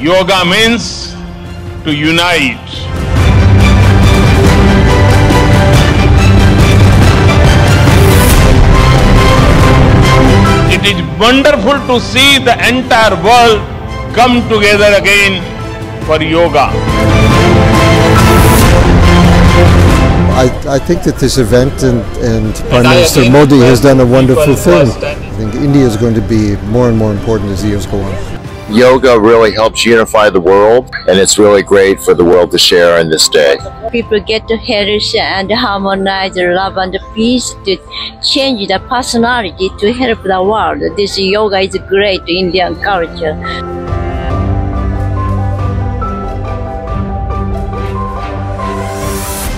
Yoga means to unite. It is wonderful to see the entire world come together again for yoga. I, I think that this event and, and Prime Minister Modi has done a wonderful thing. I think India is going to be more and more important as the years go on. Yoga really helps unify the world, and it's really great for the world to share on this day. People get to cherish and harmonize love and peace to change the personality to help the world. This yoga is great Indian culture.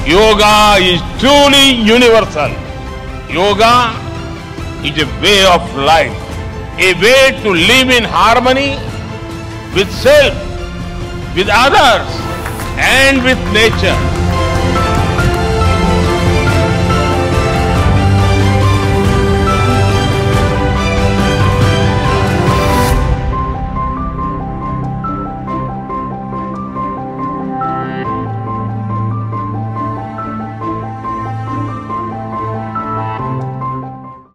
Yoga is truly universal. Yoga is a way of life, a way to live in harmony with self, with others, and with nature.